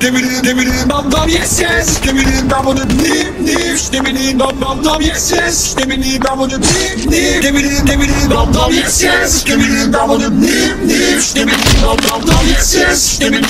Dibidi dibidi dum dum yes yes. Dibidi dum dum dip dip. Dibidi dum dum dum yes yes. Dibidi dum dum dip dip. Dibidi dibidi dum dum yes yes. Dibidi dum dum dip dip. Dibidi dum dum dum yes yes. Dibidi